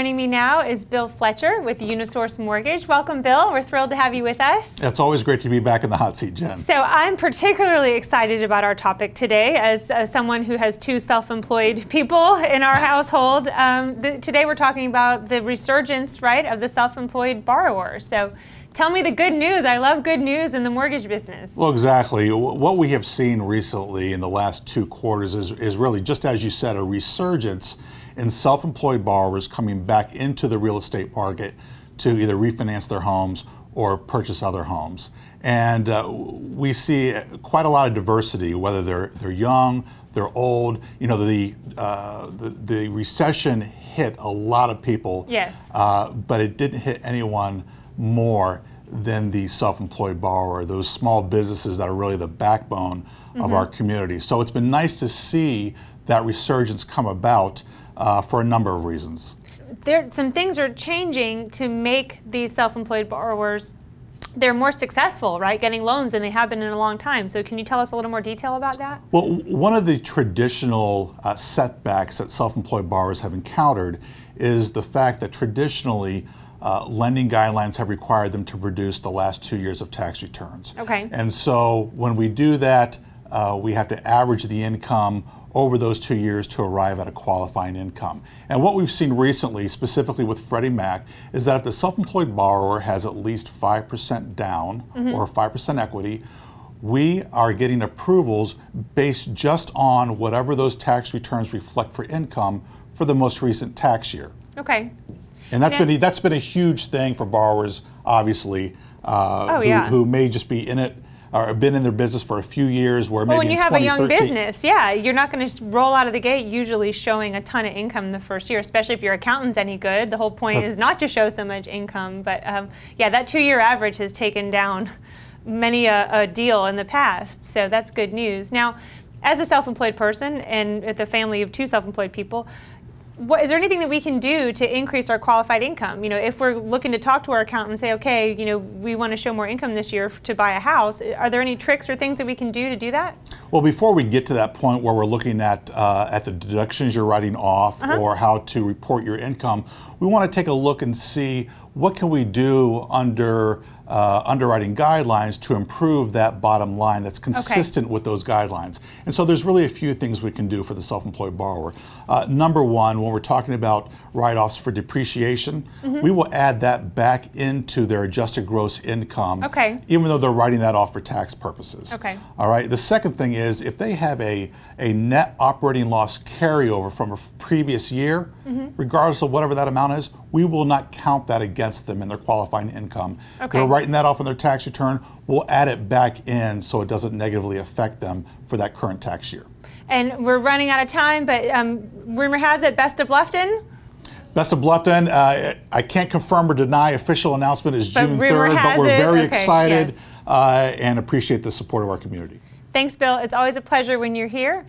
Joining me now is Bill Fletcher with Unisource Mortgage. Welcome, Bill. We're thrilled to have you with us. It's always great to be back in the hot seat, Jen. So, I'm particularly excited about our topic today as, as someone who has two self employed people in our household. Um, the, today, we're talking about the resurgence, right, of the self employed borrower. So, tell me the good news. I love good news in the mortgage business. Well, exactly. What we have seen recently in the last two quarters is, is really, just as you said, a resurgence in self employed borrowers coming back into the real estate market to either refinance their homes or purchase other homes. And uh, we see quite a lot of diversity, whether they're, they're young, they're old. You know, the, uh, the, the, recession hit a lot of people. Yes. Uh, but it didn't hit anyone more than the self-employed borrower, those small businesses that are really the backbone mm-hmm. of our community. So it's been nice to see that resurgence come about uh, for a number of reasons. There, some things are changing to make these self-employed borrowers they're more successful, right, getting loans than they have been in a long time. So, can you tell us a little more detail about that? Well, one of the traditional uh, setbacks that self employed borrowers have encountered is the fact that traditionally uh, lending guidelines have required them to produce the last two years of tax returns. Okay. And so, when we do that, uh, we have to average the income over those two years to arrive at a qualifying income. And what we've seen recently, specifically with Freddie Mac, is that if the self employed borrower has at least 5% down mm-hmm. or 5% equity, we are getting approvals based just on whatever those tax returns reflect for income for the most recent tax year. Okay. And that's been that's been a huge thing for borrowers, obviously, uh, oh, yeah. who, who may just be in it or been in their business for a few years where well, maybe when you have a young business yeah you're not going to roll out of the gate usually showing a ton of income the first year especially if your accountant's any good. The whole point is not to show so much income but um, yeah that two year average has taken down many a, a deal in the past so that's good news. Now as a self-employed person and with a family of two self-employed people what, is there anything that we can do to increase our qualified income? You know, if we're looking to talk to our accountant and say, okay, you know, we want to show more income this year to buy a house, are there any tricks or things that we can do to do that? Well, before we get to that point where we're looking at uh, at the deductions you're writing off uh-huh. or how to report your income, we want to take a look and see what can we do under uh, underwriting guidelines to improve that bottom line that's consistent okay. with those guidelines. And so there's really a few things we can do for the self-employed borrower. Uh, number one, when we're talking about write-offs for depreciation, mm-hmm. we will add that back into their adjusted gross income, okay. even though they're writing that off for tax purposes. Okay. All right. The second thing is if they have a, a net operating loss carryover from a previous year, mm-hmm. regardless of whatever that amount is, we will not count that against them in their qualifying income. Okay. They're writing that off on their tax return. We'll add it back in so it doesn't negatively affect them for that current tax year. And we're running out of time, but um, rumor has it, Best of Bluffton? Best of Bluffton. Uh, I can't confirm or deny. Official announcement is but June 3rd, but we're very okay, excited yes. uh, and appreciate the support of our community. Thanks, Bill. It's always a pleasure when you're here.